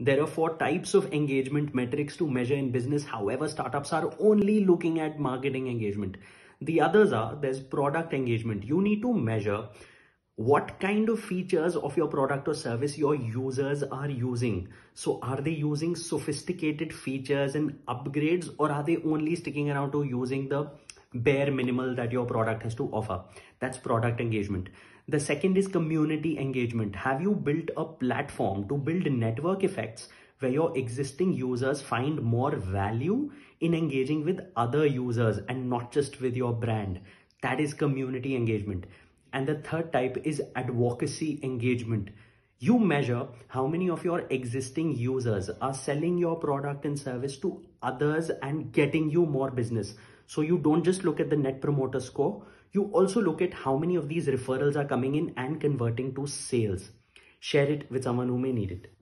There are four types of engagement metrics to measure in business. However, startups are only looking at marketing engagement. The others are there's product engagement. You need to measure what kind of features of your product or service your users are using. So are they using sophisticated features and upgrades or are they only sticking around to using the bare minimal that your product has to offer? That's product engagement. The second is community engagement. Have you built a platform to build network effects where your existing users find more value in engaging with other users and not just with your brand? That is community engagement. And the third type is advocacy engagement. You measure how many of your existing users are selling your product and service to others and getting you more business. So you don't just look at the net promoter score, you also look at how many of these referrals are coming in and converting to sales. Share it with someone who may need it.